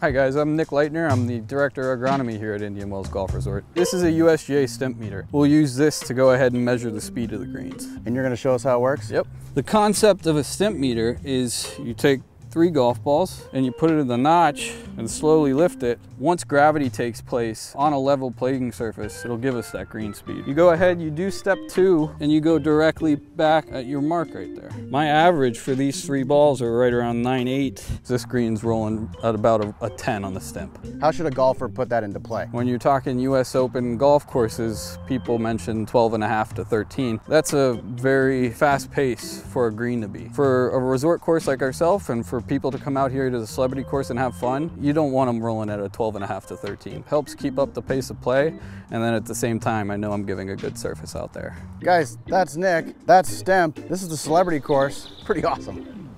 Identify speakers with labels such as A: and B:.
A: Hi guys, I'm Nick Leitner. I'm the Director of Agronomy here at Indian Wells Golf Resort. This is a USGA stimp meter. We'll use this to go ahead and measure the speed of the greens.
B: And you're gonna show us how it works?
A: Yep. The concept of a stimp meter is you take three golf balls and you put it in the notch and slowly lift it. Once gravity takes place on a level playing surface, it'll give us that green speed. You go ahead, you do step two, and you go directly back at your mark right there. My average for these three balls are right around 9.8. This green's rolling at about a, a 10 on the stimp.
B: How should a golfer put that into play?
A: When you're talking US Open golf courses, people mention 12 and a half to 13. That's a very fast pace for a green to be. For a resort course like ourselves and for people to come out here to the celebrity course and have fun, you don't want them rolling at a 12 and a half to 13. Helps keep up the pace of play, and then at the same time, I know I'm giving a good surface out there.
B: Guys, that's Nick, that's Stimp. This is the celebrity course. Pretty awesome.